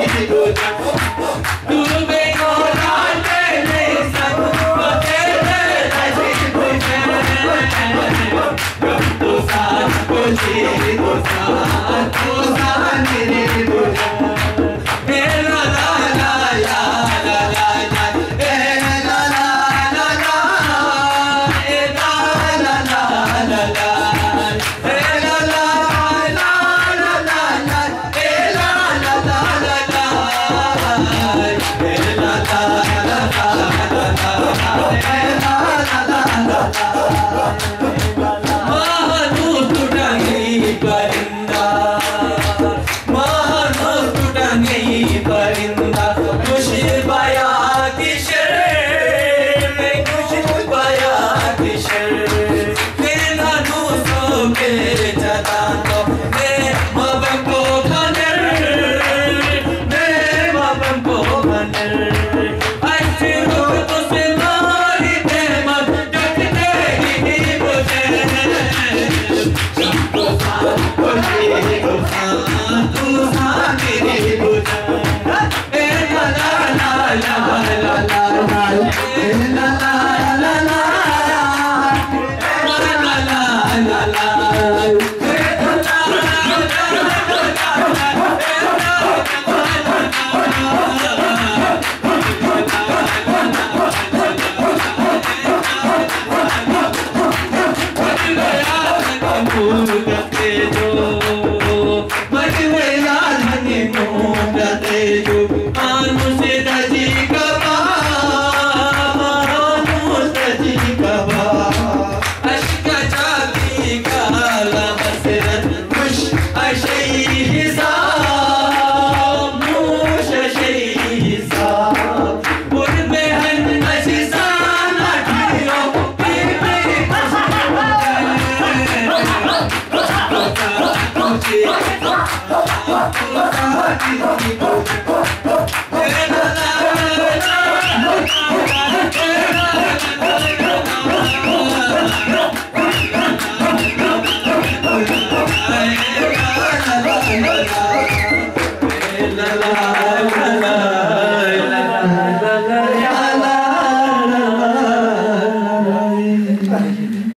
đi đôi ta नहीं 날 아, la la